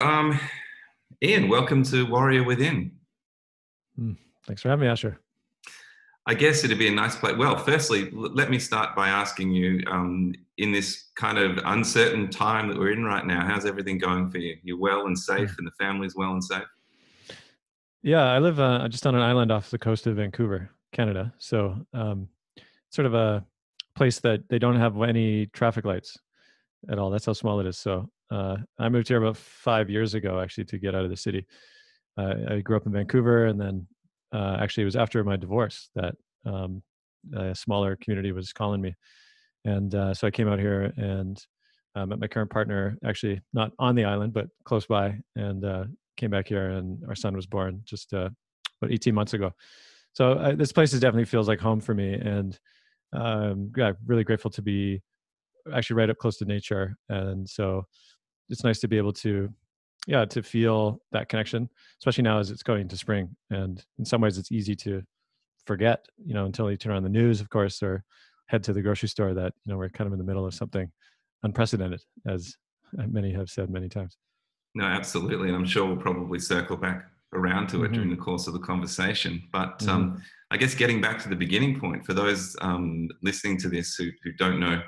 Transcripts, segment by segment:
Um, Ian, welcome to Warrior Within. Mm, thanks for having me, Asher. I guess it'd be a nice place. Well, firstly, l- let me start by asking you um, in this kind of uncertain time that we're in right now, how's everything going for you? You're well and safe, and the family's well and safe? Yeah, I live uh, just on an island off the coast of Vancouver, Canada. So, um, sort of a place that they don't have any traffic lights at all. That's how small it is. So, uh, I moved here about five years ago, actually, to get out of the city. Uh, I grew up in Vancouver, and then uh, actually it was after my divorce that um, a smaller community was calling me. And uh, so i came out here and uh, met my current partner actually not on the island but close by and uh, came back here and our son was born just about 18 months ago. So this place is definitely feels like home for me and um, yeah really grateful to be actually right up close to nature. And so it's nice to be able to yeah to feel that connection especially now as it's going into spring and in some ways it's easy to forget you know until you turn on the news of course or head to the grocery store that you know we're kind of in the middle of something unprecedented as many have said many times no absolutely and i'm sure we'll probably circle back around to it mm-hmm. during the course of the conversation but mm-hmm. um, i guess getting back to the beginning point for those um, listening to this who, who don't know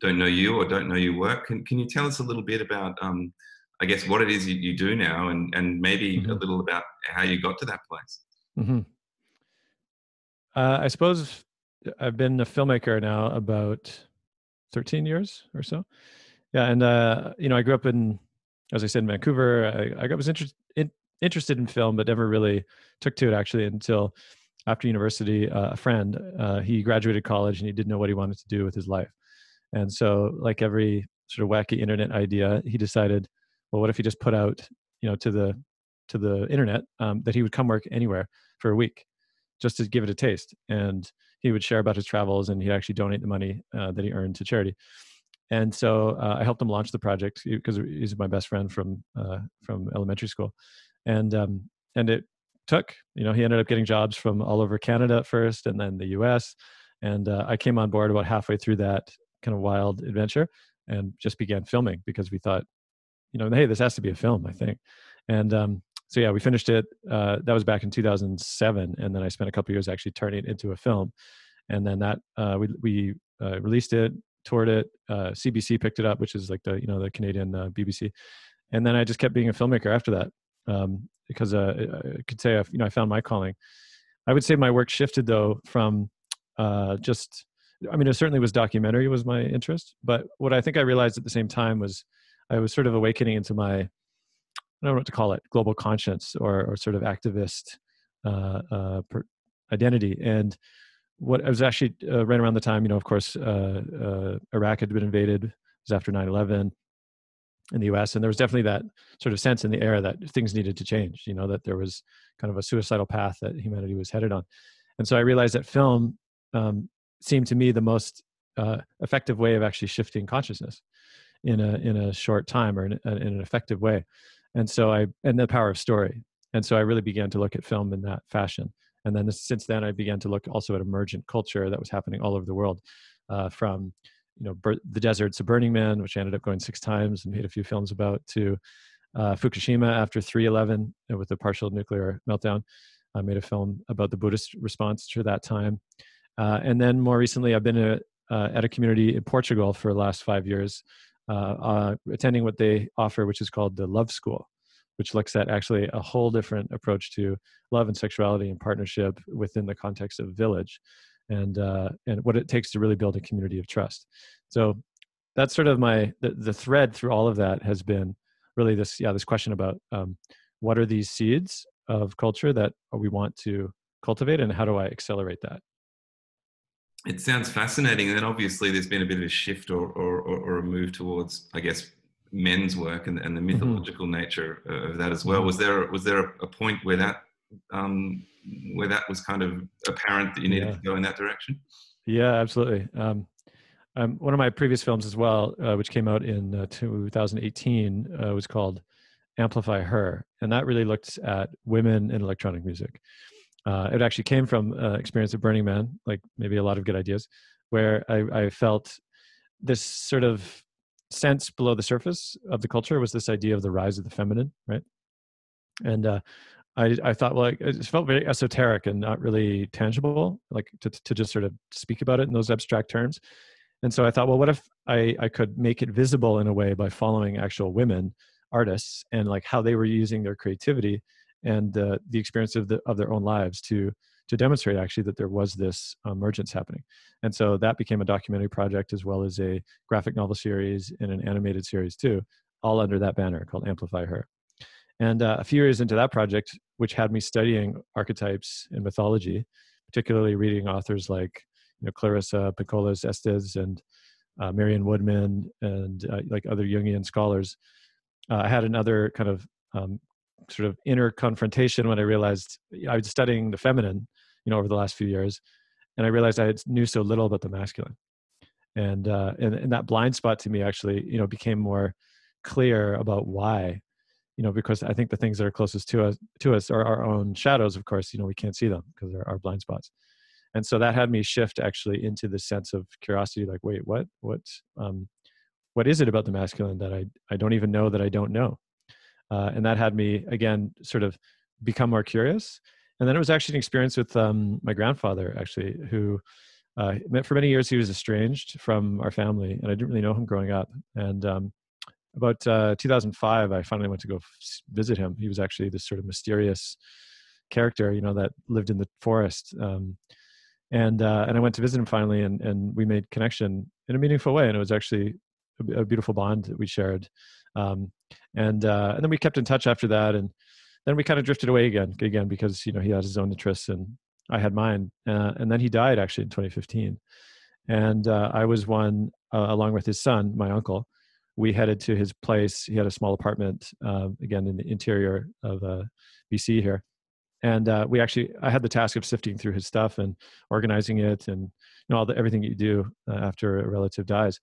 don't know you or don't know your work can, can you tell us a little bit about um, I guess what it is you, you do now, and and maybe mm-hmm. a little about how you got to that place. Mm-hmm. Uh, I suppose I've been a filmmaker now about thirteen years or so. Yeah, and uh, you know, I grew up in, as I said, in Vancouver. I, I was interested in, interested in film, but never really took to it actually until after university. Uh, a friend, uh, he graduated college and he didn't know what he wanted to do with his life, and so like every sort of wacky internet idea, he decided well what if he just put out you know to the to the internet um, that he would come work anywhere for a week just to give it a taste? And he would share about his travels and he'd actually donate the money uh, that he earned to charity. And so uh, i helped him launch the project because he's my best friend from uh, from elementary school. And um, and it took you know he ended up getting jobs from all over canada at first and then the us and uh, i came on board about halfway through that kind of wild adventure and just began filming because we thought you know, hey, this has to be a film, I think. And um, so yeah, we finished it. Uh, that was back in 2007, and then I spent a couple years actually turning it into a film. And then that uh, we we uh, released it, toured it. CBC uh, picked it up, which is like the you know the Canadian uh, BBC. And then I just kept being a filmmaker after that um, because uh, I could say I, you know I found my calling. I would say my work shifted though from just I mean, it certainly was documentary was my interest, but what I think I realized at the same time was I was sort of awakening into my I don't know what to call it global conscience or or sort of activist uh, uh, per, identity. And what I was actually uh, right around the time you know of course uh, uh, Iraq had been invaded it was after 9/11 in the US and there was definitely that sort of sense in the air that things needed to change you know that there was kind of a suicidal path that humanity was headed on. And so I realized that film um, seemed to me the most uh, effective way of actually shifting consciousness in a in a short time or in, in an effective way. And so i and the power of story. And so i really began to look at film in that fashion. And then since then i began to look also at emergent culture that was happening all over the world uh, from you know the deserts to burning man which i ended up going six times and made a few films about to uh, fukushima after 311 uh, with the partial nuclear meltdown. I made a film about the buddhist response to that time uh, and then more recently i've been a, uh, at a community in portugal for the last five years uh, uh, attending what they offer, which is called the Love School, which looks at actually a whole different approach to love and sexuality and partnership within the context of village, and uh, and what it takes to really build a community of trust. So that's sort of my the, the thread through all of that has been really this yeah this question about um, what are these seeds of culture that we want to cultivate and how do I accelerate that? It sounds fascinating. And then obviously there's been a bit of a shift or, or, or a move towards, I guess, men's work and, and the mm-hmm. mythological mm-hmm. nature of that as well. Was there was there a, a point where that um, where that was kind of apparent that you needed yeah. to go in that direction? Yeah, absolutely. Um, um, one of my previous films as well, uh, which came out in uh, 2018, uh, was called Amplify Her, and that really looked at women in electronic music. Uh, it actually came from uh, experience at Burning Man, like maybe a lot of good ideas, where I, I felt this sort of sense below the surface of the culture was this idea of the rise of the feminine, right? And uh, I, I thought, well, it felt very esoteric and not really tangible, like to, to just sort of speak about it in those abstract terms. And so I thought, well, what if I, I could make it visible in a way by following actual women artists and like how they were using their creativity and uh, the experience of, the, of their own lives to to demonstrate actually that there was this emergence happening. And so that became a documentary project as well as a graphic novel series and an animated series too, all under that banner called Amplify Her. And uh, a few years into that project, which had me studying archetypes and mythology, particularly reading authors like you know, Clarissa Pinkola Estes and uh, Marion Woodman and uh, like other Jungian scholars, uh, I had another kind of um, sort of inner confrontation when I realized I was studying the feminine, you know, over the last few years, and I realized I knew so little about the masculine, and uh, and, and that blind spot to me actually, you know, became more clear about why, you know, because I think the things that are closest to us to us are our own shadows. Of course, you know, we can't see them because they're our blind spots, and so that had me shift actually into the sense of curiosity, like, wait, what, what, um, what is it about the masculine that I I don't even know that I don't know uh, and that had me again sort of become more curious. And then it was actually an experience with um, my grandfather actually who uh, for many years he was estranged from our family and i didn't really know him growing up. And um, about uh, 2005 i finally went to go visit him. He was actually this sort of mysterious character you know that lived in the forest um, and uh, and i went to visit him finally and and we made connection in a meaningful way and it was actually a, a beautiful bond that we shared. Um, and uh, and then we kept in touch after that, and then we kind of drifted away again, again because you know he had his own interests and I had mine, uh, and then he died actually in 2015, and uh, I was one uh, along with his son, my uncle. We headed to his place. He had a small apartment, uh, again in the interior of uh, BC here, and uh, we actually i had the task of sifting through his stuff and organizing it and you know all the everything you do after a relative dies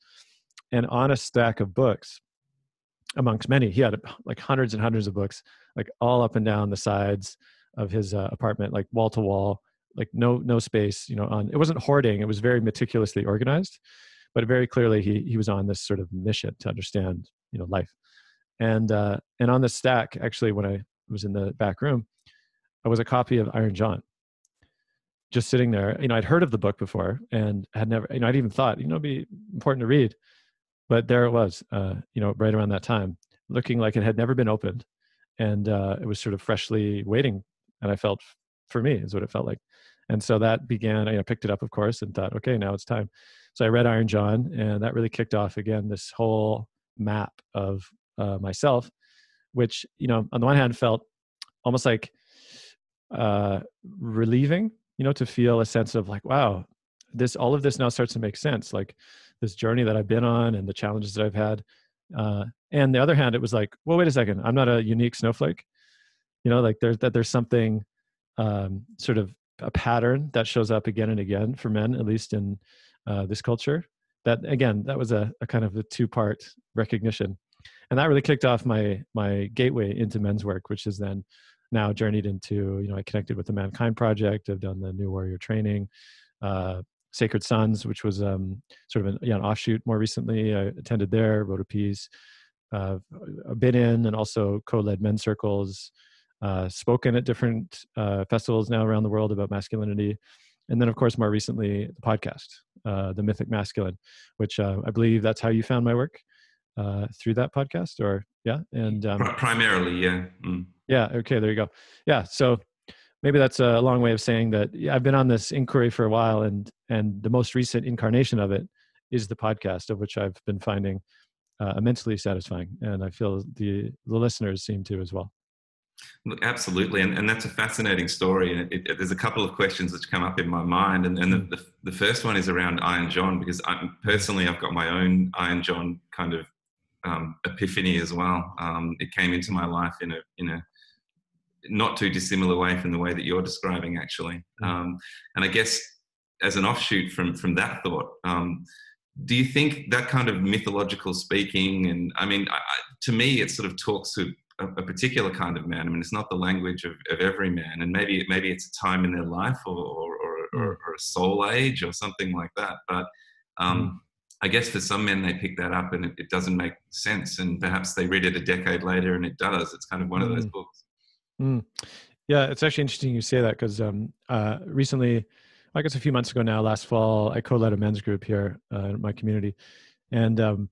and on a stack of books amongst many. He had like hundreds and hundreds of books, like all up and down the sides of his uh, apartment, like wall to wall, like no no space. You know, on it wasn't hoarding; it was very meticulously organized, but very clearly he he was on this sort of mission to understand you know life. And uh, and on the stack, actually, when I was in the back room, I was a copy of Iron John. Just sitting there, you know, I'd heard of the book before and had never, you know, I'd even thought, you know, it'd be important to read but there it was, uh, you know, right around that time, looking like it had never been opened, and uh, it was sort of freshly waiting. And I felt, for me, is what it felt like. And so that began. I picked it up, of course, and thought, okay, now it's time. So I read Iron John, and that really kicked off again this whole map of uh, myself, which you know, on the one hand, felt almost like uh, relieving, you know, to feel a sense of like, wow, this all of this now starts to make sense. Like this journey that I've been on and the challenges that I've had. Uh, and the other hand, it was like, well, wait a second, I'm not a unique snowflake. You know, like there's that there's something um, sort of a pattern that shows up again and again for men, at least in uh, this culture. That again, that was a, a kind of a two part recognition, and that really kicked off my my gateway into men's work, which is then now journeyed into you know I connected with the Mankind Project. I've done the New Warrior training. Uh, Sacred Sons, which was um, sort of an, yeah, an offshoot more recently. I attended there, wrote a piece, uh, been in and also co-led men's circles, uh, spoken at different uh, festivals now around the world about masculinity. And then, of course, more recently, the podcast, uh, The Mythic Masculine, which uh, I believe that's how you found my work uh, through that podcast, or yeah, and um, primarily, yeah, mm. yeah. Okay, there you go. Yeah, so maybe that's a long way of saying that I've been on this inquiry for a while, and and the most recent incarnation of it is the podcast, of which I've been finding uh, immensely satisfying, and I feel the the listeners seem to as well. Look, Absolutely, and, and that's a fascinating story. And it, it, there's a couple of questions which come up in my mind, and, and the, mm. the, the first one is around Iron John because I, personally I've got my own Iron John kind of um, epiphany as well. Um, it came into my life in a in a not too dissimilar way from the way that you're describing, actually. Mm. Um, and I guess as an offshoot from from that thought, um, do you think that kind of mythological speaking, and I mean, I, to me, it sort of talks to a, a, particular kind of man. I mean, it's not the language of, of every man, and maybe maybe it's a time in their life or or, or, or, mm. or a soul age or something like that. But um, mm. I guess for some men, they pick that up and it, it, doesn't make sense. And perhaps they read it a decade later and it does. It's kind of one of those mm. books. Mm. Yeah, it's actually interesting you say that because um, uh, recently, I guess a few months ago now, last fall, I co led a men's group here uh, in my community. And um,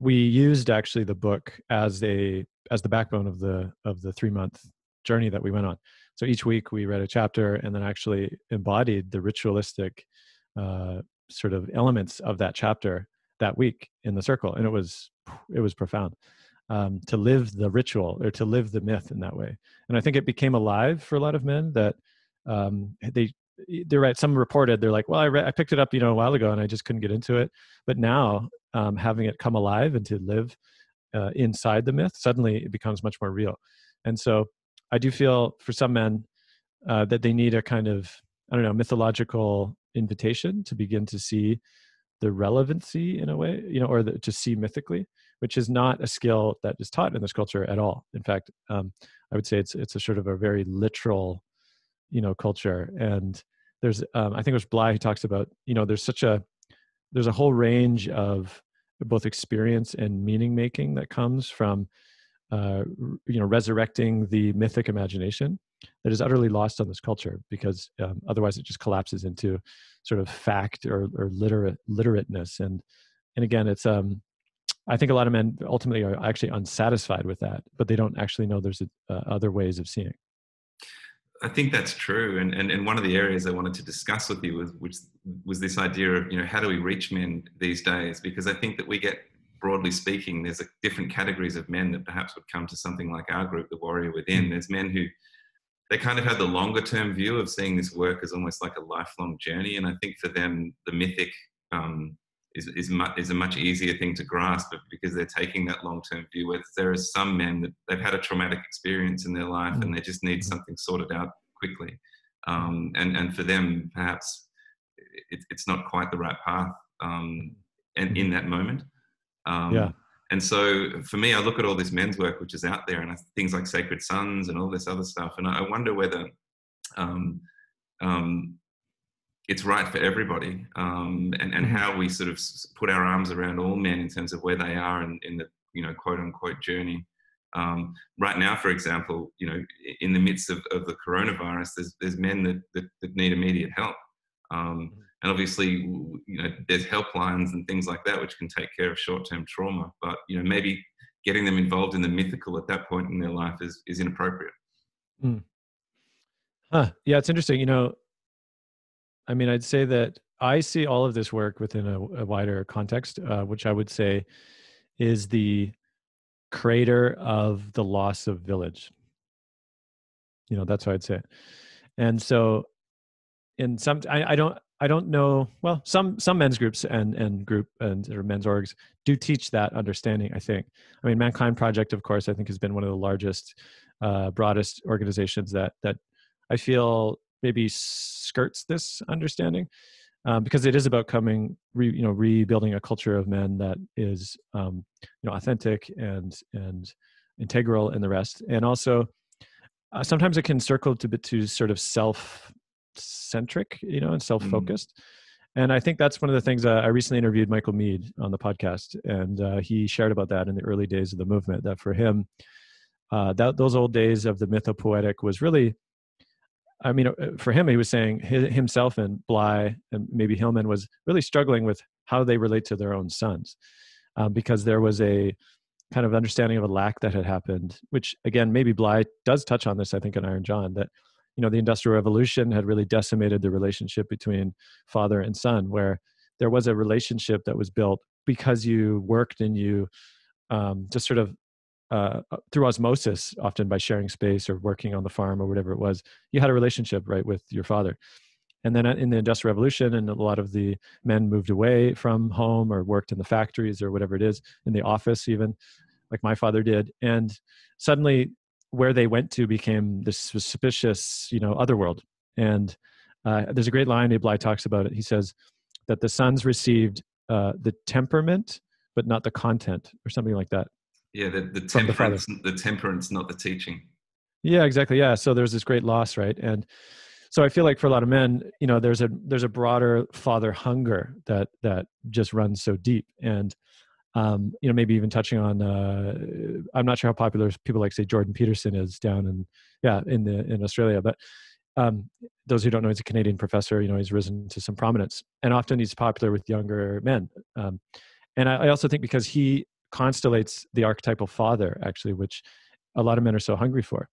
we used actually the book as a as the backbone of the of the three month journey that we went on. So each week we read a chapter and then actually embodied the ritualistic uh, sort of elements of that chapter that week in the circle, and it was it was profound um, to live the ritual or to live the myth in that way. And I think it became alive for a lot of men that um, they they're right. Some reported they're like, well, I, re- I picked it up, you know, a while ago, and I just couldn't get into it. But now, um, having it come alive and to live uh, inside the myth, suddenly it becomes much more real. And so, I do feel for some men uh, that they need a kind of I don't know mythological invitation to begin to see the relevancy in a way, you know, or the, to see mythically, which is not a skill that is taught in this culture at all. In fact, um, I would say it's it's a sort of a very literal, you know, culture. And there's, um, I think it was Bly who talks about, you know, there's such a there's a whole range of both experience and meaning making that comes from, uh, you know, resurrecting the mythic imagination that is utterly lost on this culture because um, otherwise it just collapses into sort of fact or, or literate literateness and and again it's um i think a lot of men ultimately are actually unsatisfied with that but they don't actually know there's a, uh, other ways of seeing I think that's true, and, and and one of the areas I wanted to discuss with you was which was this idea of you know how do we reach men these days? Because I think that we get broadly speaking, there's a, different categories of men that perhaps would come to something like our group, the Warrior Within. Mm. There's men who they kind of have the longer term view of seeing this work as almost like a lifelong journey. And I think for them, the mythic um, is, is, mu- is a much easier thing to grasp because they're taking that long term view. Whereas there are some men that they've had a traumatic experience in their life and they just need mm-hmm. something sorted out quickly. Um, and, and for them, perhaps it, it's not quite the right path um, and in that moment. Um, yeah and so for me, I look at all this men's work which is out there, and things like Sacred Sons and all this other stuff, and I wonder whether um, um, it's right for everybody, um, and and mm-hmm. how we sort of put our arms around all men in terms of where they are in, in the you know quote unquote journey. Um, right now, for example, you know, in the midst of, of the coronavirus, there's there's men that that, that need immediate help. Um, mm-hmm and obviously you know there's helplines and things like that which can take care of short-term trauma but you know maybe getting them involved in the mythical at that point in their life is is inappropriate mm. huh yeah it's interesting you know i mean i'd say that i see all of this work within a, a wider context uh, which i would say is the crater of the loss of village you know that's how i'd say it. and so in some I, I don't I don't know. Well, some some men's groups and and group and or men's orgs do teach that understanding. I think. I mean, Mankind Project, of course, I think has been one of the largest, uh, broadest organizations that that I feel maybe skirts this understanding, um, because it is about coming, re, you know, rebuilding a culture of men that is, um, you know, authentic and and integral in the rest, and also uh, sometimes it can circle to bit to sort of self centric, you know, and self focused. Mm. And I think that's one of the things uh, I recently interviewed Michael Meade on the podcast, and uh, he shared about that in the early days of the movement. That for him, uh, that those old days of the mythopoetic was really, I mean, uh, for him, he was saying himself and Bly and maybe Hillman was really struggling with how they relate to their own sons, um, because there was a kind of understanding of a lack that had happened, which again, maybe Bly does touch on this, I think, in Iron John, that you know the industrial revolution had really decimated the relationship between father and son where there was a relationship that was built because you worked and you um, just sort of uh, uh, through osmosis often by sharing space or working on the farm or whatever it was you had a relationship right with your father and then uh, in the industrial revolution and a lot of the men moved away from home or worked in the factories or whatever it is in the office even like my father did and suddenly where they went to became this suspicious, you know, other world. And uh, there's a great line Bly talks about it. He says that the sons received uh, the temperament, but not the content, or something like that. Yeah, the, the temperance, the, the temperance, not the teaching. Yeah, exactly. Yeah, so there's this great loss, right? And so I feel like for a lot of men, you know, there's a there's a broader father hunger that that just runs so deep, and um, you know, maybe even touching on. Uh, I'm not sure how popular people like say Jordan Peterson is down in yeah in the in Australia, but um, those who don't know, he's a Canadian professor. You know, he's risen to some prominence, and often he's popular with younger men. Um, and I, I also think because he constellates the archetypal father, actually, which a lot of men are so hungry for.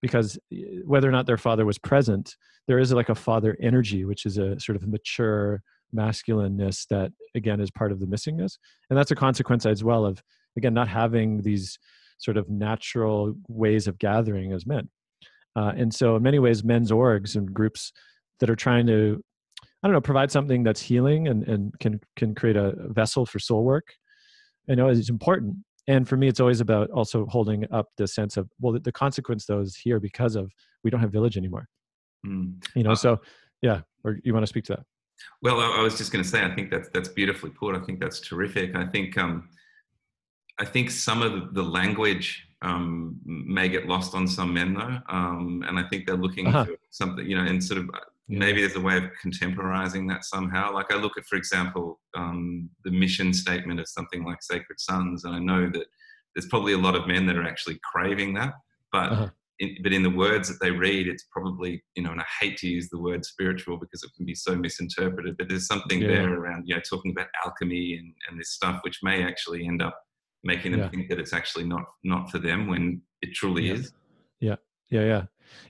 Because eh, whether or not their father was present there is like a father energy which is a sort of mature masculineness that again is part of the missingness. And that's a consequence as well of again not having these sort of natural ways of gathering as men. Uh, and so in many ways men's orgs and groups that are trying to i don't know provide something that's healing and, and can can create a vessel for soul work i know is important and for me it's always about also holding up the sense of well the, the consequence though is here because of we don't have village anymore mm. you know uh, so yeah or you want to speak to that well i, I was just going to say i think that's that's beautifully put i think that's terrific i think um i think some of the, language um, may get lost on some men though um, and i think they're looking uh-huh. for something you know and sort of yeah. Maybe there's a way of contemporizing that somehow. Like I look at, for example, um, the mission statement of something like Sacred Sons, and I know that there's probably a lot of men that are actually craving that, but. Uh-huh. In, but in the words that they read, it's probably you know, and I hate to use the word spiritual because it can be so misinterpreted. But there's something yeah. there around you know talking about alchemy and, and this stuff, which may actually end up making them yeah. think that it's actually not not for them when it truly yeah. is. Yeah, yeah, yeah,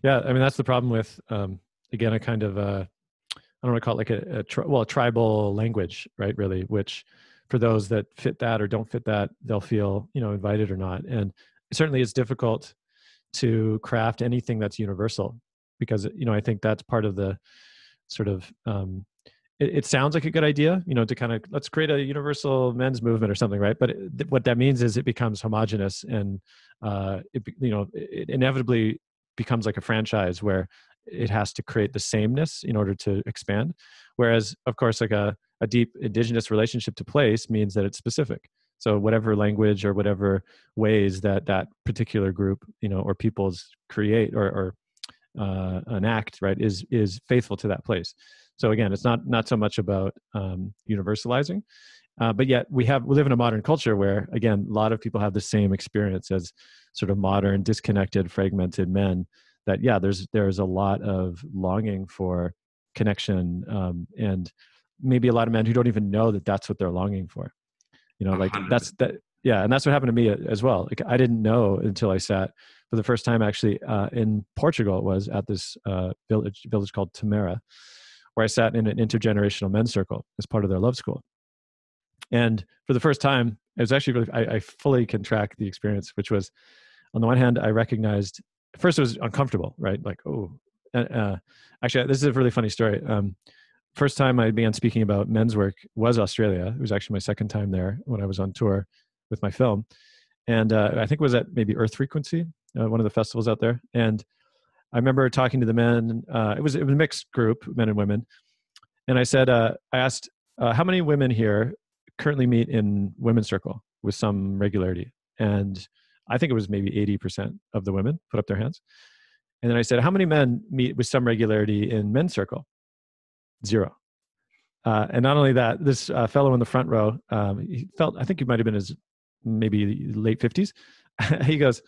yeah. I mean, that's the problem with um, again a kind of a I don't want to call it like a, a tri- well a tribal language, right? Really, which for those that fit that or don't fit that, they'll feel you know invited or not. And certainly, it's difficult to craft anything that's universal because you know I think that's part of the sort of um, it, it, sounds like a good idea, you know, to kind of let's create a universal men's movement or something, right? But it, what that means is it becomes homogenous and uh, it you know it inevitably becomes like a franchise where it has to create the sameness in order to expand. Whereas of course like a, a deep indigenous relationship to place means that it's specific. So whatever language or whatever ways that that particular group you know or peoples create or, or uh, an act right is is faithful to that place. So again it's not not so much about um, universalizing uh, but yet we have we live in a modern culture where again a lot of people have the same experience as sort of modern disconnected fragmented men that yeah there's there's a lot of longing for connection um, and maybe a lot of men who don't even know that that's what they're longing for you know like 100. that's that yeah and that's what happened to me as well like i didn't know until i sat for the first time actually uh, in portugal it was at this uh, village village called Tamera where i sat in an intergenerational men's circle as part of their love school and for the first time it was actually really I, I fully can track the experience which was on the one hand i recognized first it was uncomfortable, right? Like, oh, uh, actually, this is a really funny story. Um, first time I began speaking about men's work was Australia. It was actually my second time there when I was on tour with my film, and uh, I think it was at maybe Earth Frequency, uh, one of the festivals out there. And I remember talking to the men. Uh, it was it was a mixed group, men and women. And I said, uh, I asked, uh, how many women here currently meet in women's circle with some regularity? And I think it was maybe 80% of the women put up their hands. And then I said, How many men meet with some regularity in men's circle? Zero. Uh, and not only that, this uh, fellow in the front row, um, he felt, I think he might have been his maybe late 50s. he goes,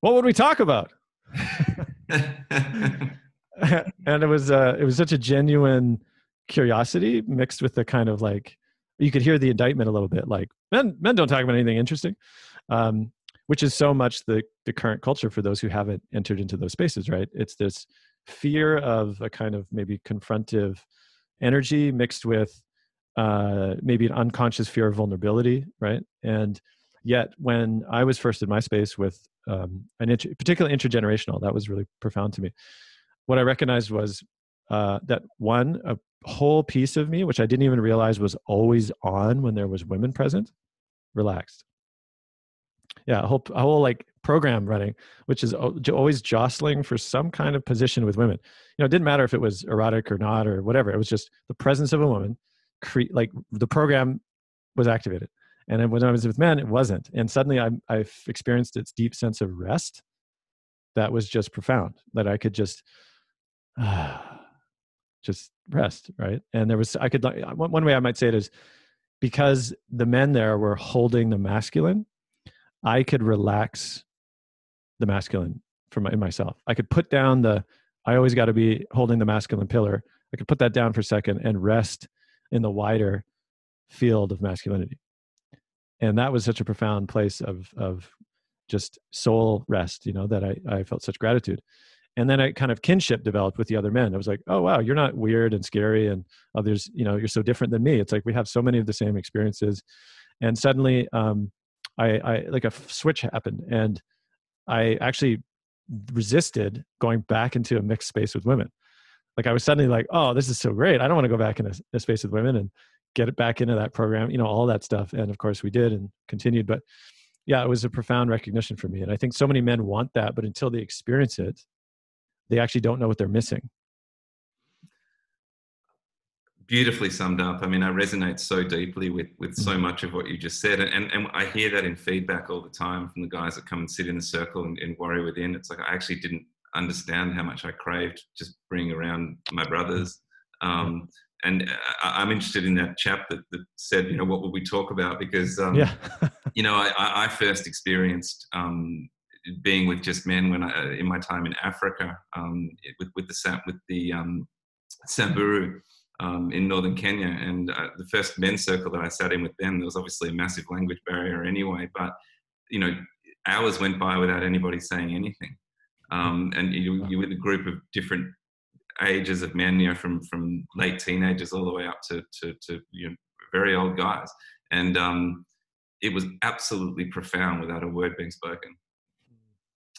What would we talk about? and it was uh, it was such a genuine curiosity mixed with the kind of like you could hear the indictment a little bit like men men don't talk about anything interesting um, which is so much the the current culture for those who haven't entered into those spaces right? It's this fear of a kind of maybe confrontive energy mixed with uh, maybe an unconscious fear of vulnerability right? And yet when i was first in my space with um, an inter- particularly intergenerational that was really profound to me. What i recognized was uh, that one a whole piece of me which i didn't even realize was always on when there was women present relaxed yeah a whole, a whole like program running which is always jostling for some kind of position with women. You know it didn't matter if it was erotic or not or whatever it was just the presence of a woman cre- like the program was activated. And when i was with men it wasn't. And suddenly I, i've experienced its deep sense of rest that was just profound that i could just just rest, right? And there was I could one way I might say it is because the men there were holding the masculine, I could relax the masculine for my, in myself. I could put down the I always got to be holding the masculine pillar. I could put that down for a second and rest in the wider field of masculinity. And that was such a profound place of of just soul rest, you know, that I, I felt such gratitude. And then a kind of kinship developed with the other men. I was like, oh wow, you're not weird and scary and others, you know, you're so different than me. It's like we have so many of the same experiences. And suddenly um I, I like a switch happened and I actually resisted going back into a mixed space with women. Like I was suddenly like, oh, this is so great. I don't want to go back in a, a space with women and get it back into that program, you know, all that stuff. And of course we did and continued. But yeah, it was a profound recognition for me. And I think so many men want that, but until they experience it, they actually don't know what they're missing. Beautifully summed up. I mean, I resonate so deeply with with so mm-hmm. much of what you just said, and and I hear that in feedback all the time from the guys that come and sit in the circle and, and Warrior Within. It's like I actually didn't understand how much I craved just bringing around my brothers. Um, and I'm interested in that chap that, that said, you know, what would we talk about? Because, um, yeah. you know, I, I first experienced um, being with just men when I, in my time in Africa um, with, with the with the um, Samburu um, in northern Kenya, and uh, the first men's circle that I sat in with them, there was obviously a massive language barrier anyway, but you know, hours went by without anybody saying anything. Um, and you, you with a group of different ages of men, you know, from from late teenagers all the way up to to, to you know, very old guys, and um, it was absolutely profound without a word being spoken.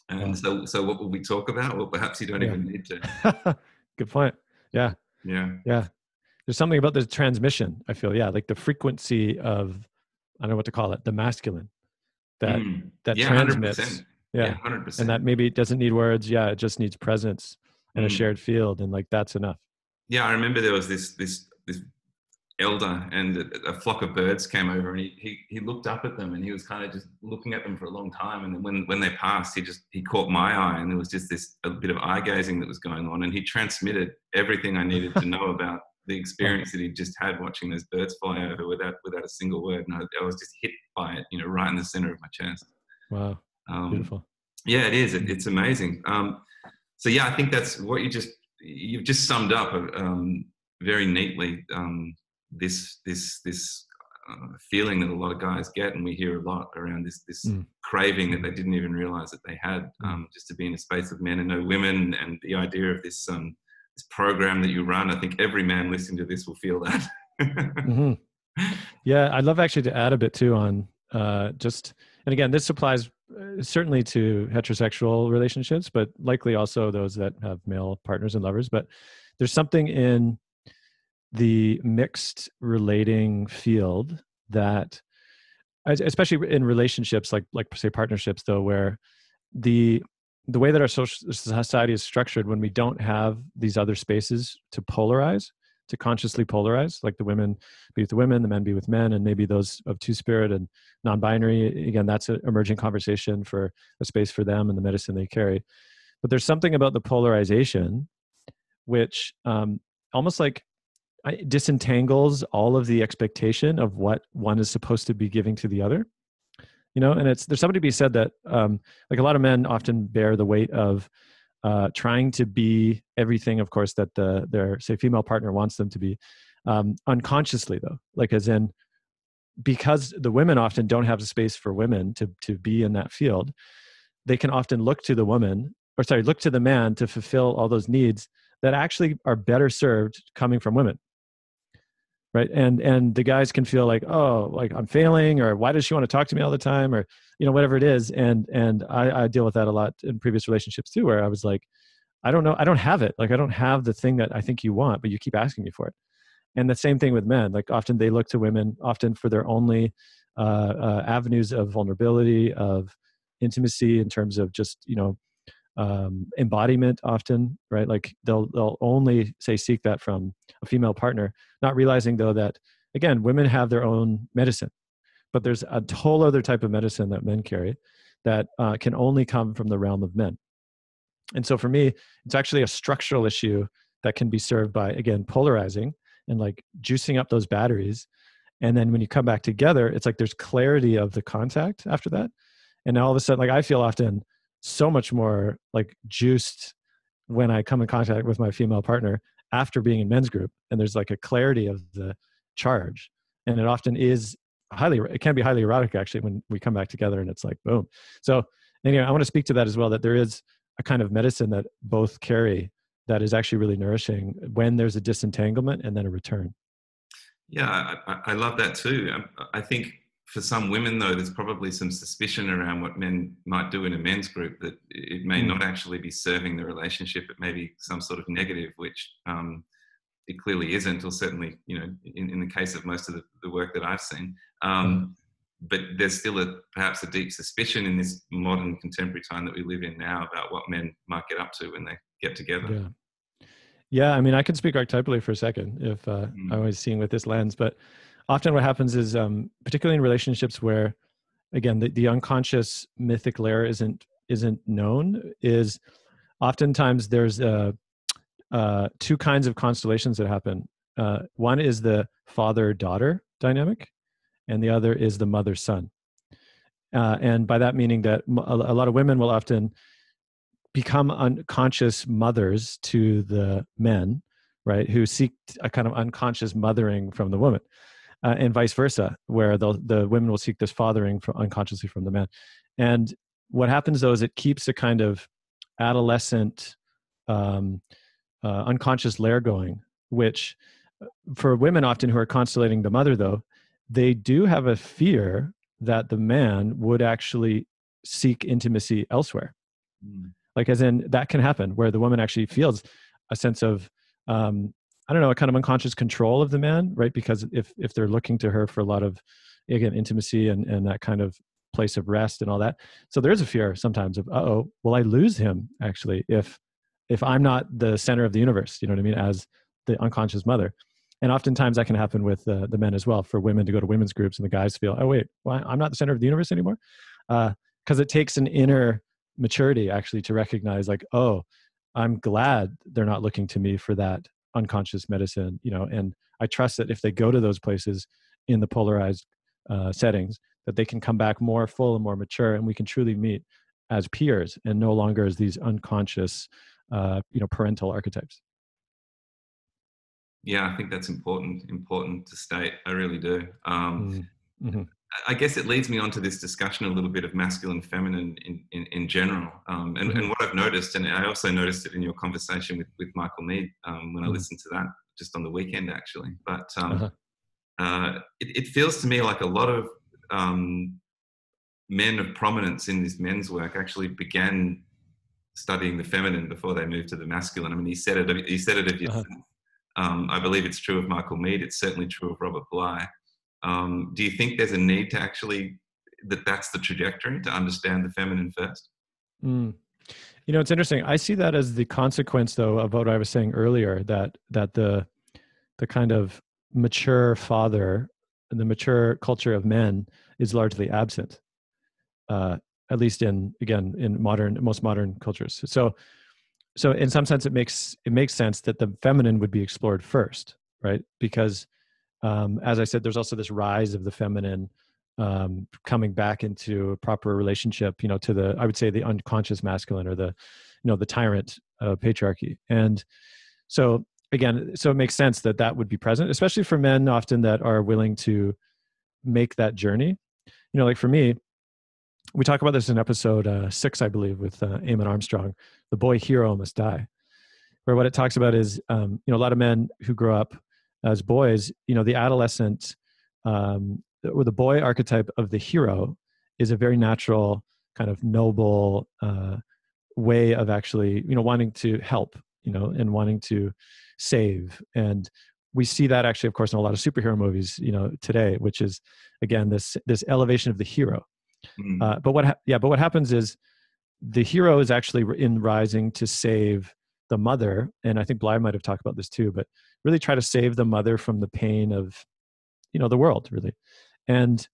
And so, so what will we talk about? Well, perhaps you don't yeah. even need to. Good point. Yeah. Yeah. Yeah. There's something about the transmission. I feel yeah, like the frequency of I don't know what to call it, the masculine that mm. that yeah, transmits. 100%. Yeah, 100%. And that maybe it doesn't need words. Yeah, it just needs presence and mm. a shared field and like that's enough yeah i remember there was this this this elder and a, flock of birds came over and he, he he looked up at them and he was kind of just looking at them for a long time and then when when they passed he just he caught my eye and there was just this a bit of eye gazing that was going on and he transmitted everything i needed to know about the experience that he just had watching those birds fly over without without a single word and I, I was just hit by it you know right in the center of my chest wow um, beautiful yeah it is it, it's amazing um, so yeah, I think that's what you just you've just summed up um, very neatly. Um, this this this uh, feeling that a lot of guys get, and we hear a lot around this this mm. craving that they didn't even realize that they had, mm. um, just to be in a space of men and no women, and the idea of this um, this program that you run. I think every man listening to this will feel that. mm-hmm. Yeah, I'd love actually to add a bit too on uh, just, and again, this applies uh, certainly to heterosexual relationships, but likely also those that have male partners and lovers. But there's something in the mixed relating field that, especially in relationships like like say partnerships, though, where the the way that our social society is structured, when we don't have these other spaces to polarize, to consciously polarize, like the women be with the women, the men be with men, and maybe those of two spirit and non binary. Again, that's an emerging conversation for a space for them and the medicine they carry. But there's something about the polarization which um, almost like disentangles all of the expectation of what one is supposed to be giving to the other you know and it's there's something to be said that um, like a lot of men often bear the weight of uh, trying to be everything, of course, that the their say female partner wants them to be, um, unconsciously though, like as in because the women often don't have the space for women to to be in that field, they can often look to the woman or sorry, look to the man to fulfill all those needs that actually are better served coming from women right? And and the guys can feel like oh like i'm failing or why does she want to talk to me all the time? or you know whatever it is. And and i, I deal with that a lot in previous relationships too where i was like i don't know i don't have it. Like i don't have the thing that i think you want but you keep asking me for it. And the same thing with men. Like often they look to women often for their only uh, uh, avenues of vulnerability of intimacy in terms of just you know um, embodiment often right? Like they'll they'll only say seek that from a female partner not realizing though that again women have their own medicine but there's a whole other type of medicine that men carry that uh, can only come from the realm of men. And so for me it's actually a structural issue that can be served by again polarizing and like juicing up those batteries. And then when you come back together it's like there's clarity of the contact after that. And now all of a sudden like i feel often so much more like juiced when i come in contact with my female partner after being in men's group and there's like a clarity of the charge and it often is highly it can be highly erotic actually when we come back together and it's like boom. So anyway i want to speak to that as well that there is a kind of medicine that both carry that is actually really nourishing when there's a disentanglement and then a return. Yeah i, I love that too. I, I think for some women though there's probably some suspicion around what men might do in a men's group that it may mm. not actually be serving the relationship it may be some sort of negative which um, it clearly isn't, or certainly, you know, in, in the case of most of the, the work that I've seen. Um, mm. But there's still a perhaps a deep suspicion in this modern contemporary time that we live in now about what men might get up to when they get together. Yeah, yeah. I mean, I could speak archetypally for a second if uh, mm. I was seeing with this lens, but often what happens is, um, particularly in relationships where, again, the, the unconscious mythic layer isn't isn't known, is oftentimes there's a uh, two kinds of constellations that happen. Uh, one is the father daughter dynamic, and the other is the mother son. Uh, and by that meaning that a lot of women will often become unconscious mothers to the men, right, who seek a kind of unconscious mothering from the woman. Uh, and vice versa, where the the women will seek this fathering from unconsciously from the man. And what happens though is it keeps a kind of adolescent um, uh, unconscious layer going, which uh, for women often who are constellating the mother, though, they do have a fear that the man would actually seek intimacy elsewhere. Mm. Like, as in, that can happen where the woman actually feels a sense of, um, I don't know, a kind of unconscious control of the man, right? Because if if they're looking to her for a lot of, again, intimacy and and that kind of place of rest and all that, so there is a fear sometimes of, oh, will I lose him actually if if I'm not the center of the universe, you know what I mean, as the unconscious mother. And oftentimes that can happen with uh, the men as well, for women to go to women's groups and the guys feel, oh, wait, well, I'm not the center of the universe anymore. Because uh, it takes an inner maturity actually to recognize, like, oh, I'm glad they're not looking to me for that unconscious medicine, you know, and I trust that if they go to those places in the polarized uh, settings, that they can come back more full and more mature and we can truly meet as peers and no longer as these unconscious uh, you know parental archetypes. Yeah i think that's important important to state. I really do. Um, mm, mm-hmm. I guess it leads me on to this discussion a little bit of masculine feminine in, in, in general um, and, mm-hmm. and, what i've noticed and i also noticed it in your conversation with, with michael meade um, when mm-hmm. i listened to that just on the weekend actually but um, uh-huh. uh, it, it, feels to me like a lot of um, men of prominence in this men's work actually began studying the feminine before they moved to the masculine. I mean, he said it. He said it of yourself. Uh-huh. Um, I believe it's true of Michael Meade. It's certainly true of Robert Bly. Um, do you think there's a need to actually that that's the trajectory to understand the feminine first? Mm. You know, it's interesting. I see that as the consequence, though, of what I was saying earlier. That that the the kind of mature father, the mature culture of men, is largely absent. Uh, at least in again in modern most modern cultures so so in some sense it makes it makes sense that the feminine would be explored first right because um, as i said there's also this rise of the feminine um, coming back into a proper relationship you know to the i would say the unconscious masculine or the you know the tyrant uh, patriarchy and so again so it makes sense that that would be present especially for men often that are willing to make that journey you know like for me we talk about this in episode uh, six, I believe, with uh, Eamon Armstrong. The boy hero must die, where what it talks about is, um, you know, a lot of men who grow up as boys, you know, the adolescent um, or the boy archetype of the hero is a very natural kind of noble uh, way of actually, you know, wanting to help, you know, and wanting to save. And we see that actually, of course, in a lot of superhero movies, you know, today, which is again this this elevation of the hero Mm. Uh, but what, ha- yeah, but what happens is the hero is actually in rising to save the mother, and I think Bly might have talked about this too. But really try to save the mother from the pain of, you know, the world really, and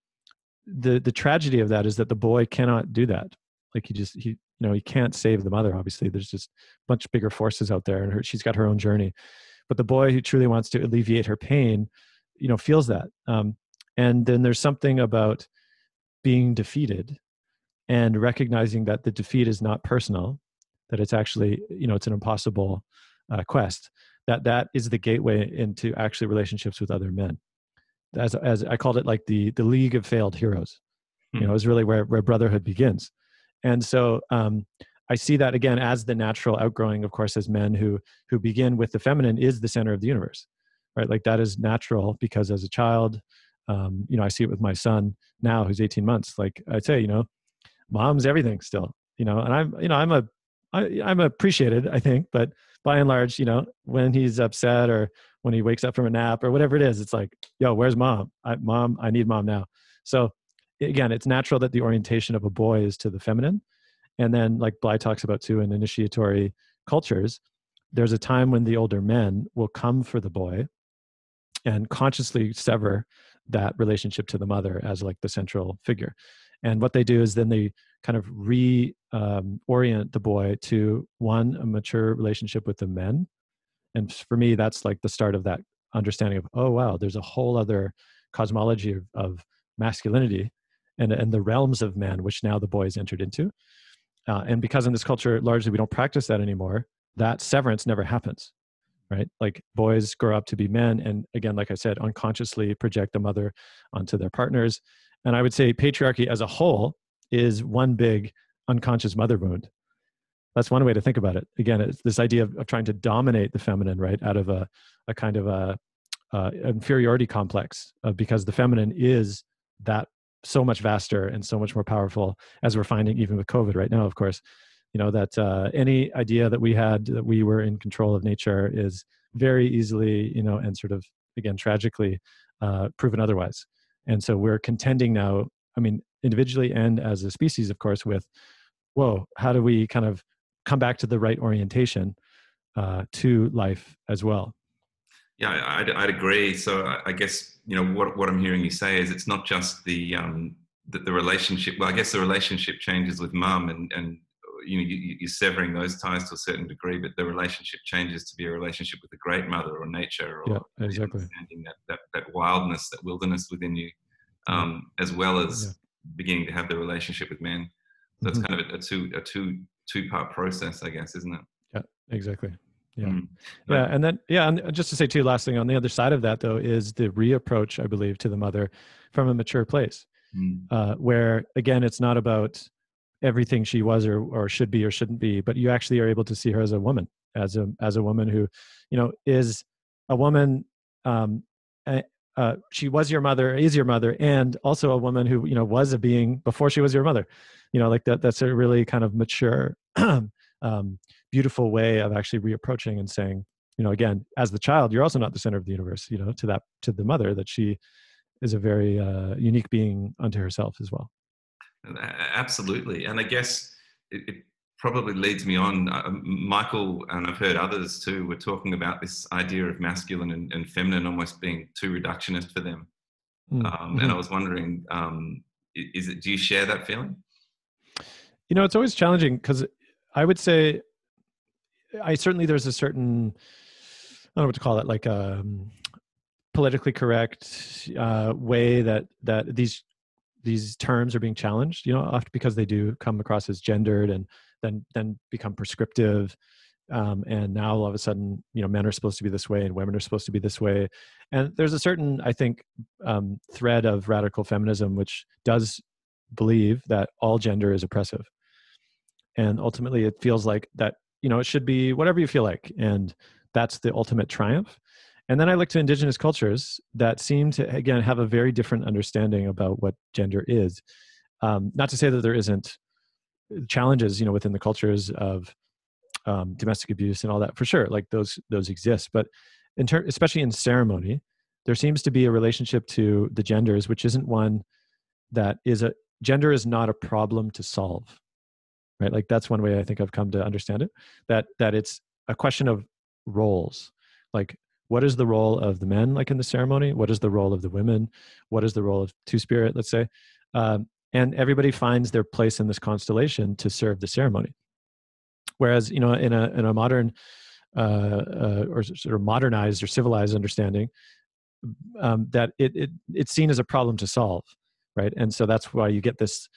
the the tragedy of that is that the boy cannot do that. Like he just he you know he can't save the mother obviously. There's just much bigger forces out there and her, she's got her own journey. But the boy who truly wants to alleviate her pain you know feels that. Um, and then there's something about being defeated and recognizing that the defeat is not personal that it's actually you know it's an impossible uh, quest that that is the gateway into actually relationships with other men. As as i called it like the the league of failed heroes you hmm. know is really where where brotherhood begins. And so um i see that again as the natural outgrowing of course as men who who begin with the feminine is the center of the universe right? Like that is natural because as a child um you know i see it with my son now who's 18 months like i'd say you know mom's everything still you know? And i'm you know i'm a I, i'm appreciated i think but by and large you know when he's upset or when he wakes up from a nap or whatever it is it's like yo where's mom? I, mom i need mom now. So again it's natural that the orientation of a boy is to the feminine. And then like bly talks about too in initiatory cultures there's a time when the older men will come for the boy and consciously sever that relationship to the mother as like the central figure. And what they do is then they kind of re um, orient the boy to one a mature relationship with the men. And for me that's like the start of that understanding of oh wow there's a whole other cosmology of, of masculinity and, and the realms of man which now the boy is entered into. Uh, and because in this culture largely we don't practice that anymore that severance never happens right? Like boys grow up to be men and again like i said unconsciously project the mother onto their partners. And i would say patriarchy as a whole is one big unconscious mother wound that's one way to think about it. Again it's this idea of, of trying to dominate the feminine right out of a, a kind of a, a inferiority complex because the feminine is that so much vaster and so much more powerful as we're finding even with covid right now of course. You know that uh, any idea that we had that we were in control of nature is very easily you know and sort of again tragically uh, proven otherwise. And so we're contending now i mean individually and as a species of course with whoa how do we kind of come back to the right orientation uh, to life as well? Yeah I'd, I'd, agree. So I guess you know what, what i'm hearing you say is it's not just the um the, the relationship well i guess the relationship changes with mum and and you know you, you're severing those ties to a certain degree but the relationship changes to be a relationship with the great mother or nature or yeah, exactly. understanding that, that that wildness that wilderness within you um, as well as yeah. beginning to have the relationship with men so mm-hmm. it's kind of a, a, two a two two part process i guess isn't it yeah exactly yeah mm. yeah and then yeah and just to say too last thing on the other side of that though is the reapproach i believe to the mother from a mature place mm. uh, where again it's not about everything she was or, or should be or shouldn't be but you actually are able to see her as a woman as a as a woman who you know is a woman um uh, she was your mother is your mother and also a woman who you know was a being before she was your mother you know like that that's a really kind of mature um, beautiful way of actually reapproaching and saying you know again as the child you're also not the center of the universe you know to that to the mother that she is a very uh, unique being unto herself as well Absolutely. And I guess it, it probably leads me on. Uh, Michael, and I've heard others too, were talking about this idea of masculine and, and feminine almost being too reductionist for them. Mm, um, mm-hmm. And I was wondering, um, is it, do you share that feeling? You know, it's always challenging because I would say, I certainly, there's a certain, I don't know what to call it, like a um, politically correct uh, way that, that these these terms are being challenged you know often because they do come across as gendered and then then become prescriptive um, and now all of a sudden you know men are supposed to be this way and women are supposed to be this way. And there's a certain i think um, thread of radical feminism which does believe that all gender is oppressive and ultimately it feels like that you know it should be whatever you feel like and that's the ultimate triumph and then I look to indigenous cultures that seem to, again, have a very different understanding about what gender is. Um, not to say that there isn't challenges, you know, within the cultures of um, domestic abuse and all that, for sure, like those those exist. But in ter- especially in ceremony, there seems to be a relationship to the genders, which isn't one that is a gender is not a problem to solve, right? Like that's one way I think I've come to understand it. That that it's a question of roles. Like what is the role of the men like in the ceremony what is the role of the women what is the role of two spirit let's say um, and everybody finds their place in this constellation to serve the ceremony whereas you know in a in a modern uh, uh, or sort of modernized or civilized understanding um, that it, it it's seen as a problem to solve right and so that's why you get this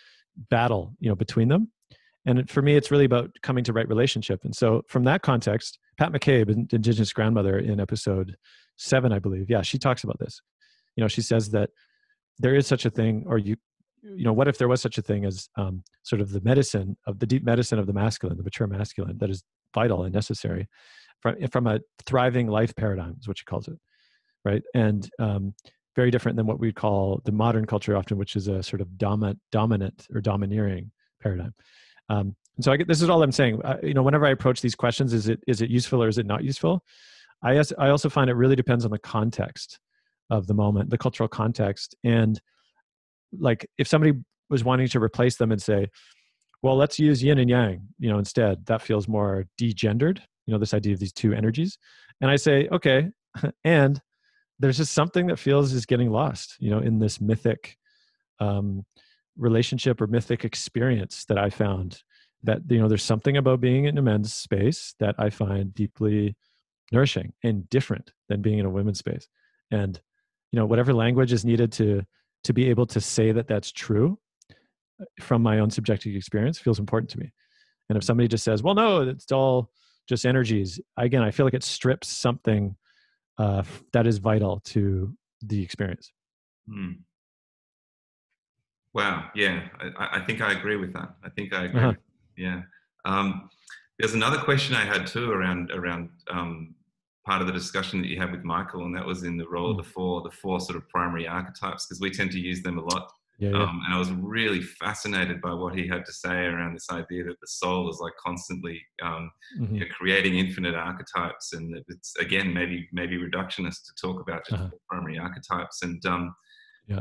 battle you know between them and for me it's really about coming to right relationship. And so from that context pat mccabe indigenous grandmother in episode seven i believe yeah she talks about this. You know she says that there is such a thing or you you know what if there was such a thing as um, sort of the medicine of the deep medicine of the masculine the mature masculine that is vital and necessary from, from a thriving life paradigm is what she calls it right? And um, very different than what we call the modern culture often which is a sort of dominant dominant or domineering paradigm um, and so I get, this is all i'm saying. I, you know whenever i approach these questions is it is it useful or is it not useful? I, I also find it really depends on the context of the moment the cultural context. And like if somebody was wanting to replace them and say well let's use yin and yang you know instead that feels more degendered you know this idea of these two energies. And i say okay and there's just something that feels is getting lost you know in this mythic um, relationship or mythic experience that i found that you know there's something about being in a men's space that i find deeply nourishing and different than being in a women's space. And you know whatever language is needed to to be able to say that that's true uh, from my own subjective experience feels important to me. And if somebody just says well no it's all just energies again i feel like it strips something uh, that is vital to the experience. Hmm. Wow yeah I, I, think i agree with that i think i agree uh-huh. yeah um, there's another question i had too around around um, part of the discussion that you had with Michael, and that was in the role of the four, the four sort of primary archetypes, because we tend to use them a lot. Yeah, yeah. Um, and I was really fascinated by what he had to say around this idea that the soul is like constantly um, mm-hmm. you know, creating infinite archetypes, and that it's again maybe maybe reductionist to talk about just uh-huh. primary archetypes. And um, yeah,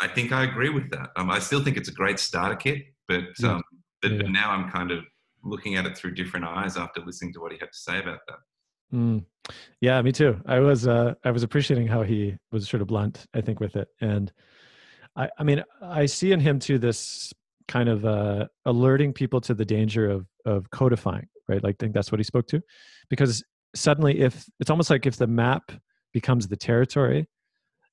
I think I agree with that. Um, I still think it's a great starter kit, but. Um, but, but now I'm kind of looking at it through different eyes after listening to what he had to say about that. Mm. Yeah, me too. I was uh, I was appreciating how he was sort of blunt. I think with it, and I I mean I see in him too this kind of uh, alerting people to the danger of of codifying, right? Like I think that's what he spoke to, because suddenly if it's almost like if the map becomes the territory,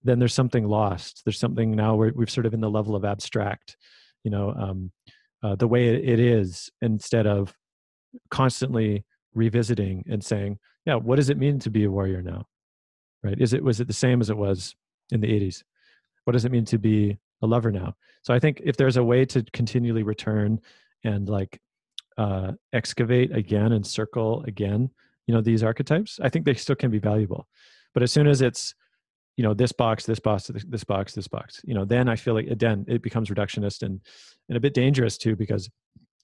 then there's something lost. There's something now where we've sort of in the level of abstract, you know, um, uh, the way it is instead of constantly revisiting and saying, yeah, what does it mean to be a warrior now? Right? Is it was it the same as it was in the 80s? What does it mean to be a lover now? So I think if there's a way to continually return and like uh, excavate again and circle again, you know, these archetypes, I think they still can be valuable. But as soon as it's you know this box this box this box this box you know then i feel like again it becomes reductionist and and a bit dangerous too because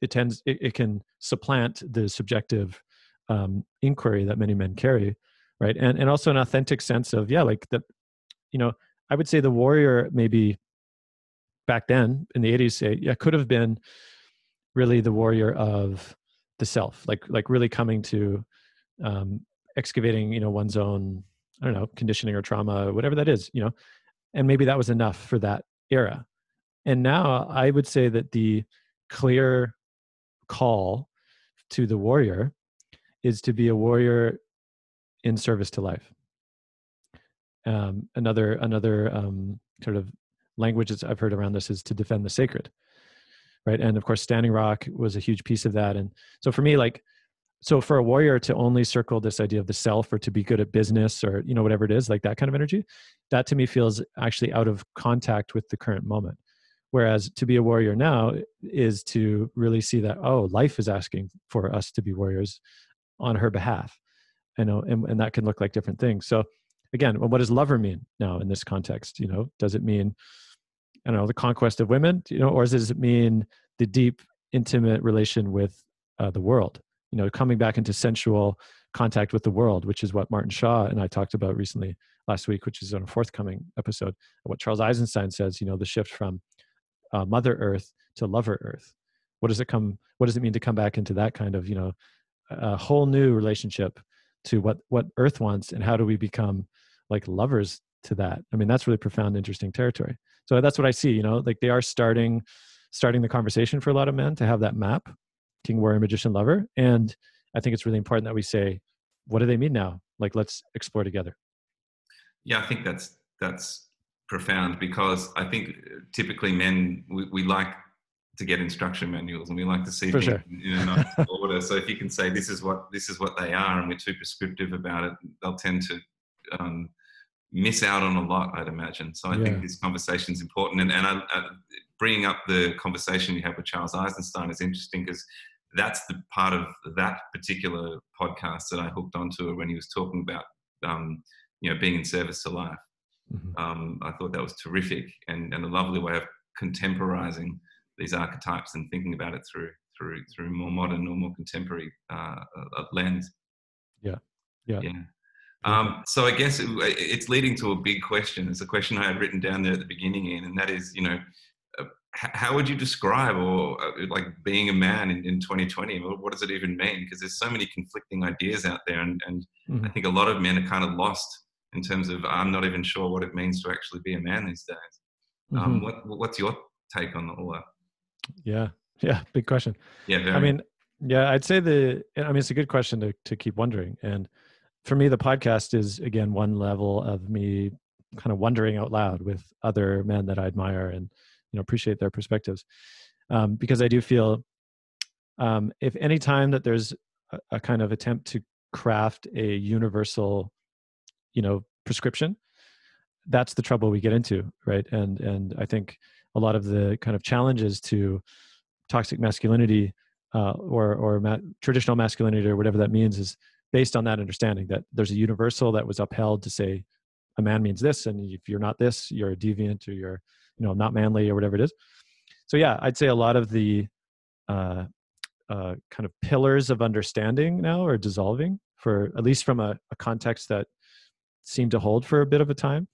it tends it, it can supplant the subjective um, inquiry that many men carry right? And and also an authentic sense of yeah like that you know i would say the warrior maybe back then in the 80s say yeah could have been really the warrior of the self like like really coming to um excavating you know one's own i don't know conditioning or trauma whatever that is you know and maybe that was enough for that era and now i would say that the clear call to the warrior is to be a warrior in service to life. Um, another another um, sort of language that I've heard around this is to defend the sacred, right? And of course, Standing Rock was a huge piece of that. And so for me, like, so for a warrior to only circle this idea of the self or to be good at business or you know whatever it is, like that kind of energy, that to me feels actually out of contact with the current moment. Whereas to be a warrior now is to really see that oh, life is asking for us to be warriors on her behalf you know and, and that can look like different things. So again what does lover mean now in this context you know? Does it mean i don't know the conquest of women you know or does it mean the deep intimate relation with uh, the world you know coming back into sensual contact with the world which is what martin shaw and i talked about recently last week which is on a forthcoming episode what charles eisenstein says you know the shift from uh, mother earth to lover earth. What does it come what does it mean to come back into that kind of you know a whole new relationship to what what earth wants and how do we become like lovers to that? I mean that's really profound interesting territory. So that's what i see you know like they are starting starting the conversation for a lot of men to have that map king warrior magician lover? And i think it's really important that we say what do they mean now? Like let's explore together. Yeah i think that's that's profound because i think typically men we, we like to get instruction manuals and we like to see For things sure. in a nice order. So if you can say this is what this is what they are and we're too prescriptive about it they'll tend to um, miss out on a lot i'd imagine. So i Yeah. think this conversation is important. And, and I, I, bringing up the conversation you had with charles eisenstein is interesting because that's the part of that particular podcast that i hooked onto when he was talking about um, you know being in service to life Mhm. um, I thought that was terrific and, and a lovely way of contemporizing these archetypes and thinking about it through through through more modern or more contemporary uh, uh, lens. Yeah. Yeah. Yeah. Um, so I guess it, it's leading to a big question. It's a question I had written down there at the beginning, Ian, and that is, you know, how would you describe or uh, like being a man in, in 2020? What what does it even mean? Because there's so many conflicting ideas out there, and, and I Mhm. think a lot of men are kind of lost in terms of I'm not even sure what it means to actually be a man these days. Um, Mhm. what what's your take on all that? yeah yeah big question Yeah, very. I mean, yeah, I'd say the. I mean, it's a good question to to keep wondering. And for me, the podcast is again one level of me kind of wondering out loud with other men that I admire and you know appreciate their perspectives, um, because I do feel um, if any time that there's a, a kind of attempt to craft a universal, you know, prescription, that's the trouble we get into, right? And and I think a lot of the kind of challenges to toxic masculinity uh, or or ma- traditional masculinity or whatever that means is based on that understanding that there's a universal that was upheld to say a man means this and if you're not this you're a deviant or you're you know not manly or whatever it is. So yeah i'd say a lot of the uh, uh, kind of pillars of understanding now are dissolving for at least from a, a context that seemed to hold for a bit of a time.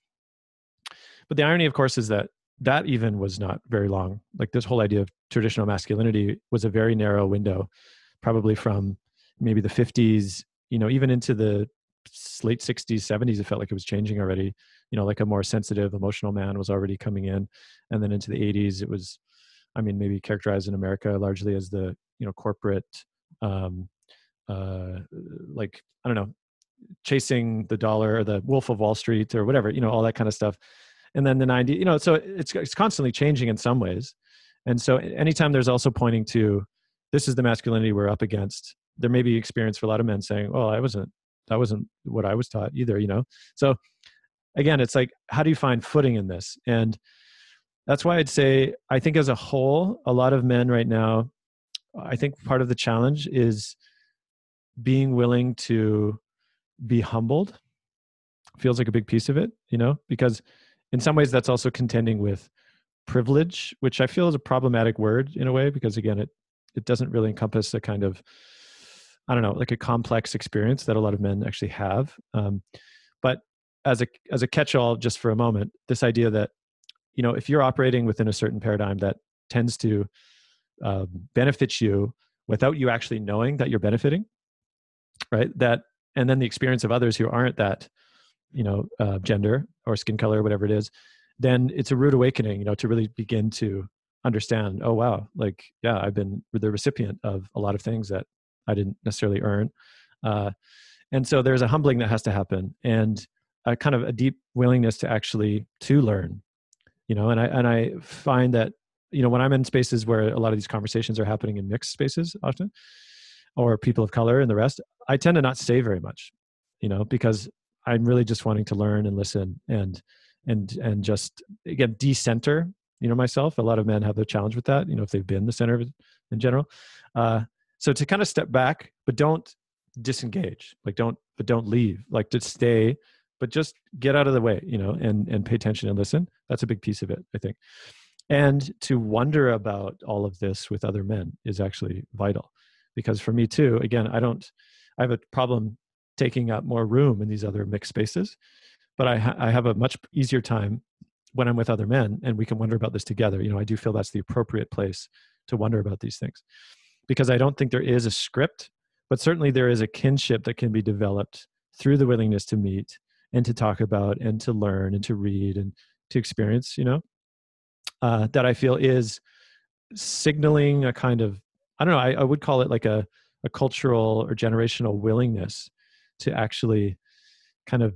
But the irony of course is that that even was not very long. Like this whole idea of traditional masculinity was a very narrow window probably from maybe the 50s you know even into the late 60s 70s it felt like it was changing already you know like a more sensitive emotional man was already coming in and then into the 80s it was i mean maybe characterized in america largely as the you know corporate um uh like i don't know chasing the dollar or the wolf of wall street or whatever you know all that kind of stuff. And then the 90 you know so it's it's constantly changing in some ways. And so anytime there's also pointing to this is the masculinity we're up against there may be experience for a lot of men saying well i wasn't that wasn't what i was taught either you know? So again it's like how do you find footing in this? And that's why i'd say i think as a whole a lot of men right now i think part of the challenge is being willing to be humbled feels like a big piece of it you know because in some ways that's also contending with privilege which i feel is a problematic word in a way because again it it doesn't really encompass a kind of i don't know like a complex experience that a lot of men actually have. Um, but as a as a catch-all just for a moment this idea that you know if you're operating within a certain paradigm that tends to um, benefit you without you actually knowing that you're benefiting right that and then the experience of others who aren't that you know uh, gender or skin color or whatever it is then it's a rude awakening you know to really begin to understand oh wow like yeah i've been the recipient of a lot of things that i didn't necessarily earn. Uh, and so there's a humbling that has to happen. And a kind of a deep willingness to actually to learn you know and i and i find that you know when i'm in spaces where a lot of these conversations are happening in mixed spaces often or people of color and the rest i tend to not say very much you know because i'm really just wanting to learn and listen and and and just again decenter you know myself. A lot of men have the challenge with that you know if they've been the center in general. Uh so to kind of step back but don't disengage like don't but don't leave. Like to stay but just get out of the way you know and and pay attention and listen. That's a big piece of it i think. And to wonder about all of this with other men is actually vital because for me too again i don't i have a problem taking up more room in these other mixed spaces but i ha- i have a much easier time when i'm with other men and we can wonder about this together. You know i do feel that's the appropriate place to wonder about these things because i don't think there is a script but certainly there is a kinship that can be developed through the willingness to meet and to talk about and to learn and to read and to experience you know uh, that i feel is signaling a kind of I don't know. I, I would call it like a a cultural or generational willingness to actually kind of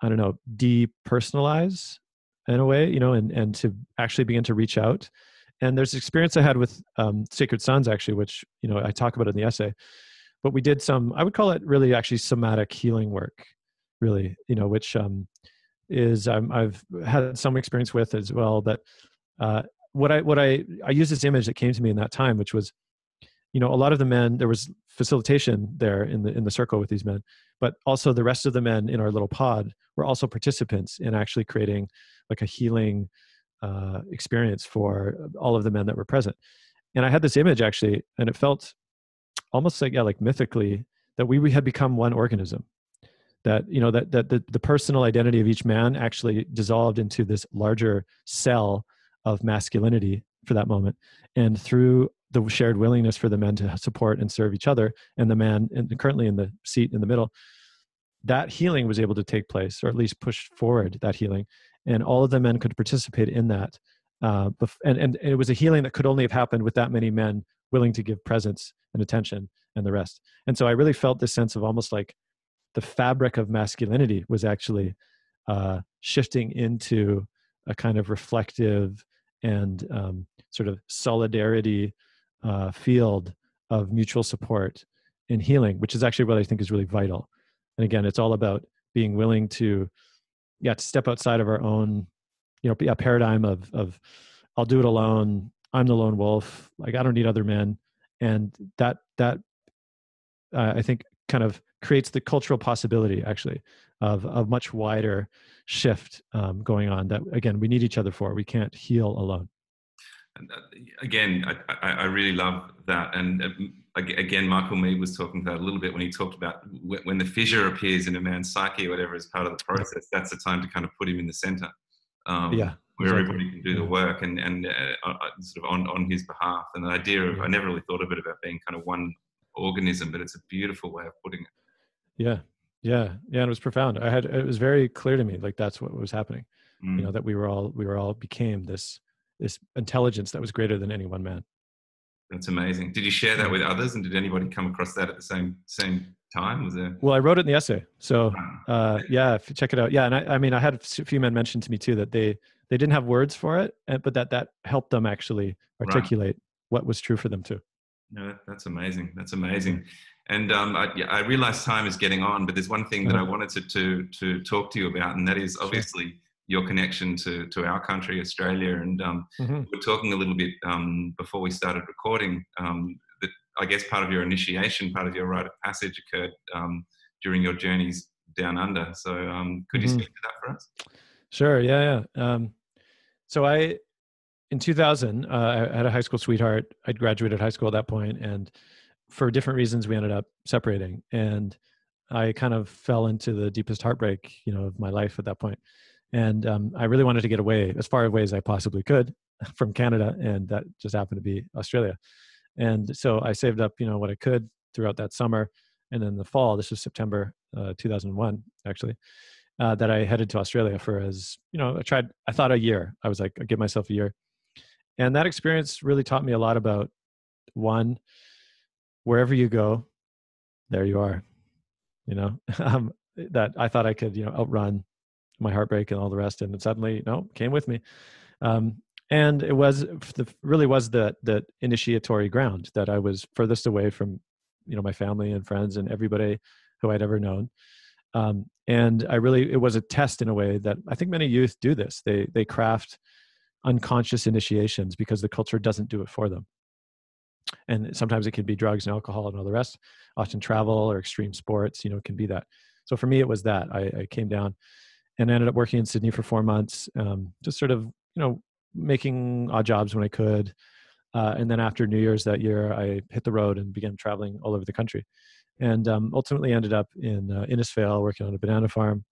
I don't know depersonalize in a way, you know, and and to actually begin to reach out. And there's experience I had with um, Sacred Sons actually, which you know I talk about in the essay. But we did some I would call it really actually somatic healing work, really, you know, which um, is um, I've had some experience with as well. That uh, what I what I I use this image that came to me in that time, which was you know a lot of the men there was facilitation there in the in the circle with these men but also the rest of the men in our little pod were also participants in actually creating like a healing uh, experience for all of the men that were present and i had this image actually and it felt almost like yeah like mythically that we, we had become one organism that you know that that the, the personal identity of each man actually dissolved into this larger cell of masculinity for that moment. And through the shared willingness for the men to support and serve each other and the man currently in the seat in the middle that healing was able to take place or at least push forward that healing. And all of the men could participate in that uh, and, and it was a healing that could only have happened with that many men willing to give presence and attention and the rest. And so i really felt this sense of almost like the fabric of masculinity was actually uh, shifting into a kind of reflective and um, sort of solidarity uh, field of mutual support and healing, which is actually what I think is really vital. And again, it's all about being willing to, yeah, to step outside of our own, you know, a paradigm of of I'll do it alone. I'm the lone wolf. Like I don't need other men, and that that uh, I think kind of creates the cultural possibility actually of a much wider shift um, going on. That again, we need each other for. We can't heal alone. Uh, again, I, I, really love that. And uh, again, Michael Meade was talking about a little bit when he talked about when the fissure appears in a man's psyche or whatever as part of the process, that's the time to kind of put him in the center. Um, yeah. Where exactly. everybody can do the work and, and uh, uh, sort of on, on his behalf. And the idea of, I never really thought of it about being kind of one organism, but it's a beautiful way of putting it. Yeah. Yeah. Yeah. And it was profound. I had, it was very clear to me, like that's what was happening, mm. you know, that we were all, we were all became this this intelligence that was greater than any one man. That's amazing. Did you share that with others, and did anybody come across that at the same same time? Was there? Well, I wrote it in the essay, so uh, yeah, check it out. Yeah, and I, I mean, I had a few men mention to me too that they they didn't have words for it, but that that helped them actually articulate right. what was true for them too. No, that's amazing. That's amazing. And um, I, yeah, I realize time is getting on, but there's one thing that. I wanted to, to to talk to you about, and that is obviously. Sure your connection to to our country, Australia. And um, mm-hmm. we are talking a little bit um, before we started recording um, that I guess part of your initiation, part of your rite of passage occurred um, during your journeys down under. So um, could you mm-hmm. speak to that for us? Sure. Yeah. Yeah. Um, so I, in 2000, uh, I had a high school sweetheart. I'd graduated high school at that point, and for different reasons, we ended up separating. And I kind of fell into the deepest heartbreak, you know, of my life at that point and um, I really wanted to get away as far away as I possibly could from Canada, and that just happened to be Australia. And so I saved up, you know, what I could throughout that summer, and then the fall. This was September uh, 2001, actually. Uh, that I headed to Australia for as you know, I tried. I thought a year. I was like, I give myself a year, and that experience really taught me a lot about one, wherever you go, there you are. You know, um, that I thought I could, you know, outrun my heartbreak and all the rest and suddenly no came with me. Um, and it was the, really was the the initiatory ground that i was furthest away from you know my family and friends and everybody who i'd ever known. Um, and i really it was a test in a way that i think many youth do this. They they craft unconscious initiations because the culture doesn't do it for them and sometimes it can be drugs and alcohol and all the rest often travel or extreme sports you know can be that so for me it was that i, I came down and ended up working in Sydney for four months, um, just sort of you know making odd jobs when I could. Uh, and then after New Year's that year, I hit the road and began traveling all over the country, and um, ultimately ended up in uh, Innisfail working on a banana farm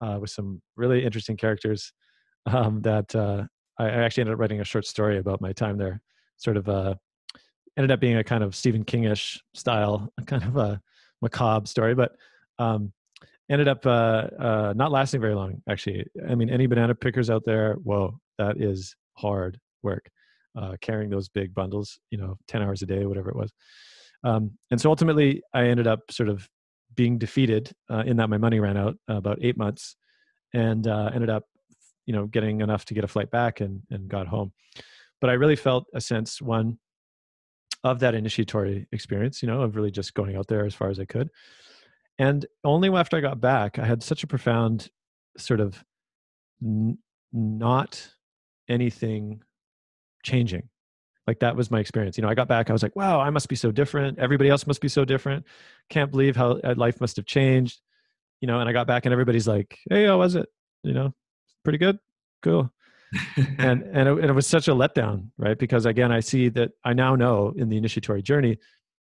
uh, with some really interesting characters. Um, that uh, I, actually ended up writing a short story about my time there. Sort of uh, ended up being a kind of Stephen Kingish style, kind of a macabre story, but um, ended up uh, uh, not lasting very long. Actually, I mean, any banana pickers out there? Whoa, that is hard work. uh, carrying those big bundles, you know, 10 hours a day, whatever it was. Um, and so ultimately, I ended up sort of being defeated uh, in that my money ran out uh, about eight months and uh, ended up, you know, getting enough to get a flight back and, and got home. But I really felt a sense, one, of that initiatory experience, you know, of really just going out there as far as I could. And only after I got back, I had such a profound sort of n- not anything changing. Like that was my experience. You know, I got back, I was like, wow, I must be so different. Everybody else must be so different. Can't believe how uh, life must have changed. You know, and I got back and everybody's like, hey, how was it? You know, pretty good. Cool. and and it, and it was such a letdown, right? Because again, I see that I now know in the initiatory journey,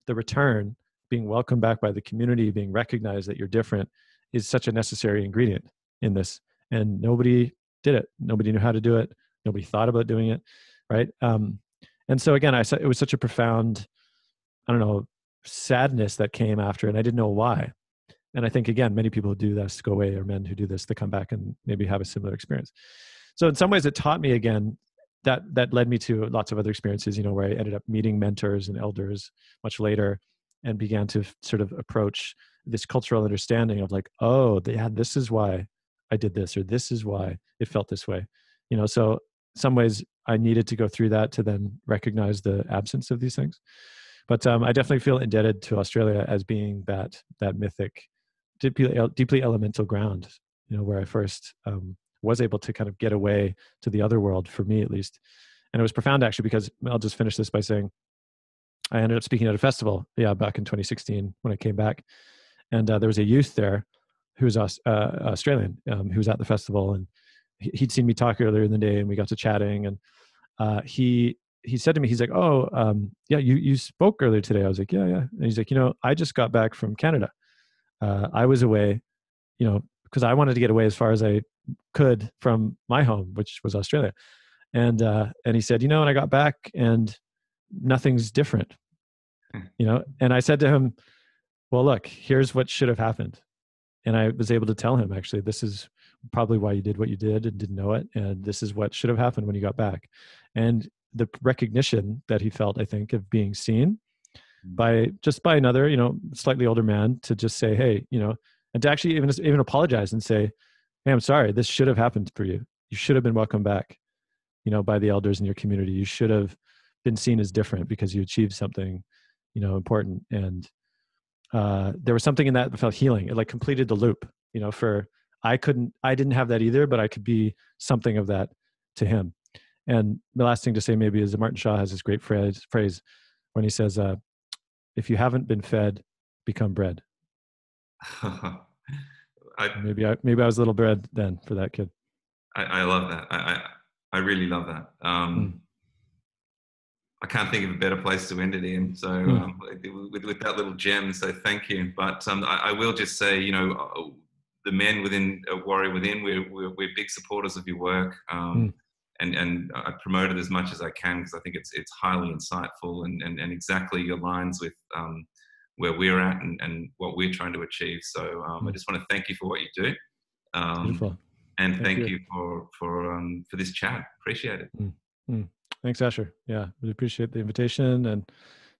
the return, being welcomed back by the community, being recognized that you're different, is such a necessary ingredient in this. And nobody did it. Nobody knew how to do it. Nobody thought about doing it, right? Um, and so again, I said it was such a profound, I don't know, sadness that came after, and I didn't know why. And I think again, many people who do this go away, or men who do this, they come back and maybe have a similar experience. So in some ways it taught me again that that led me to lots of other experiences you know where i ended up meeting mentors and elders much later and began to sort of approach this cultural understanding of like oh yeah this is why i did this or this is why it felt this way. You know so some ways i needed to go through that to then recognize the absence of these things. But um, i definitely feel indebted to australia as being that that mythic deeply, deeply elemental ground you know where i first um, was able to kind of get away to the other world for me at least. And it was profound actually because i'll just finish this by saying i ended up speaking at a festival yeah back in 2016 when i came back. And uh, there was a youth there who was uh, australian um, who was at the festival and he'd seen me talk earlier in the day and we got to chatting and uh, he he said to me he's like oh um, yeah you you spoke earlier today. I was like yeah yeah. And he's like you know i just got back from canada uh, i was away you know because i wanted to get away as far as i could from my home, which was Australia. And uh, and he said, you know, and I got back and nothing's different. Hmm. You know, and I said to him, well, look, here's what should have happened. And I was able to tell him actually, this is probably why you did what you did and didn't know it, and this is what should have happened when you got back. And the recognition that he felt, I think, of being seen. By just by another, you know, slightly older man to just say, hey, you know, and to actually even even apologize and say, hey, I'm sorry, this should have happened for you. You should have been welcomed back, you know, by the elders in your community. You should have been seen as different because you achieved something, you know, important. And uh, there was something in that that felt healing. It like completed the loop, you know, for I couldn't, I didn't have that either, but I could be something of that to him. And the last thing to say maybe is that Martin Shaw has this great phrase, phrase when he says, uh, if you haven't been fed, become bread. I, maybe I maybe I was a little bread then for that kid. I, I love that. I, I, I really love that. Um, mm. I can't think of a better place to end it in. So mm. um, with, with, that little gem, so thank you. But um, I, I, will just say, you know, uh, the men within uh, Warrior Within, we're, we're, we're, big supporters of your work. Mm. And, and I promote it as much as I can because I think it's it's highly insightful and, and, and exactly aligns with um, where we're at and, and what we're trying to achieve. So um, I mm. just want to thank you for what you do. Um, And thank, thank you. you. for for um, for this chat. Appreciate it. Mm. Mm. Thanks, Asher. Yeah, we appreciate the invitation and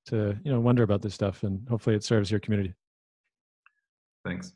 to you know wonder about this stuff, and hopefully it serves your community. Thanks.